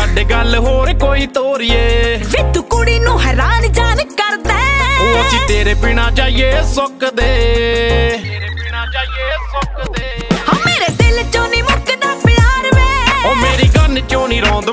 ਛੱਡ ਗੱਲ ਹੋਰ ਕੋਈ ਤੋਰੀਏ। ਵੇ ਤੂੰ ਕੁੜੀ ਨੂੰ ਹੈਰਾਨ ਜਾਨ ਕਰਦਾ ਉਹ ਅਸੀਂ ਤੇਰੇ ਬਿਨਾ ਜਾਈਏ ਸੁੱਕਦੇ। ਤੇਰੇ ਬਿਨਾ ਜਾਈਏ ਸੁੱਕਦੇ ਹਾਂ ਮੇਰੇ ਦਿਲ ਚੋਂ ਨਹੀਂ ਮੁੱਕਦਾ ਪਿਆਰ ਵੇ। ਉਹ ਮੇਰੀ ਗੰਨ ਚੋਂ ਨਹੀਂ ਰੋਂਦ